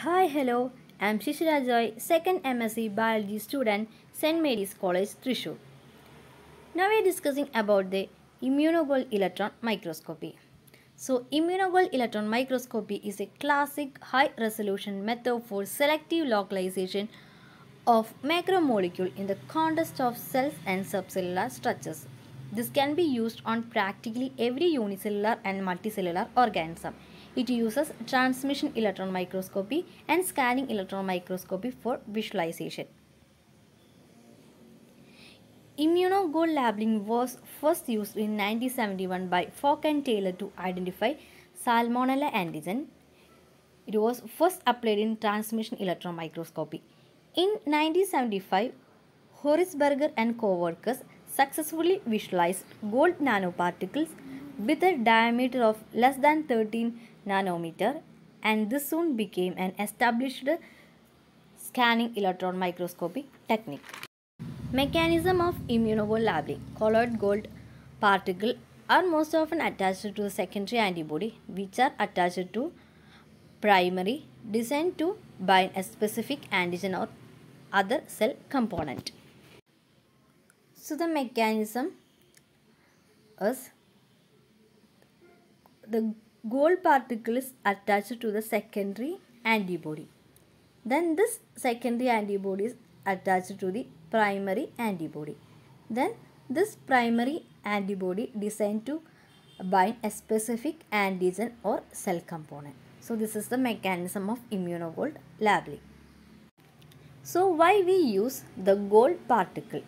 Hi, hello. I'm Shishira Joy, second MSc Biology student, St. Mary's College, Thrissur. Now we are discussing about the immunogold electron microscopy. So, immunogold electron microscopy is a classic high resolution method for selective localization of macromolecule in the context of cells and subcellular structures. This can be used on practically every unicellular and multicellular organism. It uses transmission electron microscopy and scanning electron microscopy for visualization. Immunogold labeling was first used in 1971 by Faulk and Taylor to identify Salmonella antigen. It was first applied in transmission electron microscopy. In 1975, Horisberger and co-workers successfully visualized gold nanoparticles with a diameter of less than 13 nanometer and this soon became an established scanning electron microscopy technique. Mechanism of immunogold labeling. Colored gold particle are most often attached to the secondary antibody which are attached to primary designed to bind a specific antigen or other cell component. So the mechanism is the gold particle is attached to the secondary antibody. Then this secondary antibody is attached to the primary antibody. Then this primary antibody designed to bind a specific antigen or cell component. So this is the mechanism of immunogold labeling. So why we use the gold particle?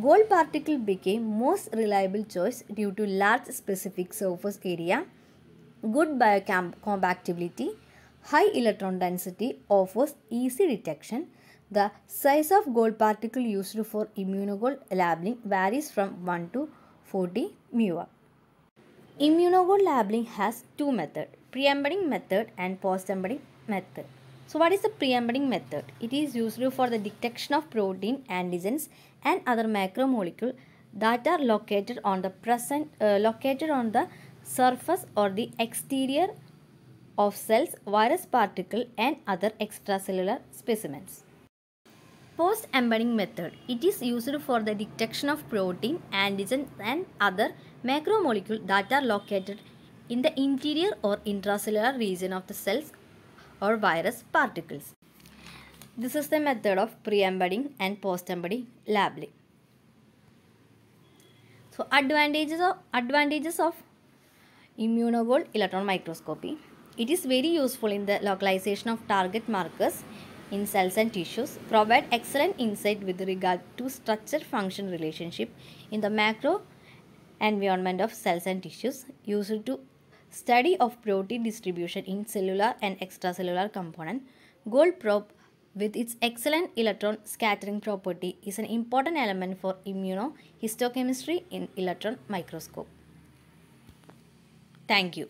Gold particle became most reliable choice due to large specific surface area, good biocompatibility, high electron density offers easy detection. The size of gold particle used for immunogold labeling varies from 1 to 40 μa. Immunogold labeling has two methods, pre-embedding method and post-embedding method. So what is the pre-embedding method? It is used for the detection of protein, antigens and other macromolecule that are located on the present uh, located on the surface or the exterior of cells, virus particle and other extracellular specimens. Post-embedding method. It is used for the detection of protein, antigen and other macromolecule that are located in the interior or intracellular region of the cells or virus particles. This is the method of pre-embedding and post-embedding labeling. So advantages of advantages of immunogold electron microscopy. It is very useful in the localization of target markers in cells and tissues, provide excellent insight with regard to structure function relationship in the macro environment of cells and tissues, used to study of protein distribution in cellular and extracellular component. Gold probe with its excellent electron scattering property is an important element for immunohistochemistry in electron microscope. Thank you.